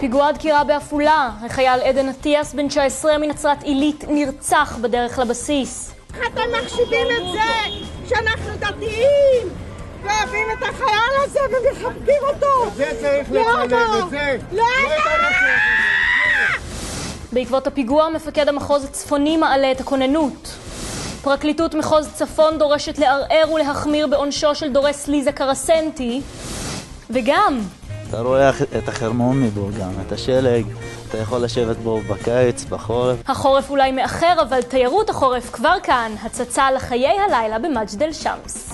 פיגוע דקירה בעפולה, החייל עדן אטיאס, בן 19 מנצרת עילית, נרצח בדרך לבסיס. איך אתם מחשיבים את זה שאנחנו דתיים ואוהבים את החייל הזה ומחבקים אותו? את זה צריך לצלם, את זה. למה? בעקבות הפיגוע, מפקד המחוז הצפוני מעלה את הכוננות. פרקליטות מחוז צפון דורשת לערער ולהחמיר בעונשו של דורס ליזה קרסנטי, וגם אתה רואה את החרמון מבו גם, את השלג, אתה יכול לשבת בו בקיץ, בחורף. החורף אולי מאחר, אבל תיירות החורף כבר כאן, הצצה לחיי הלילה במג'דל שמס.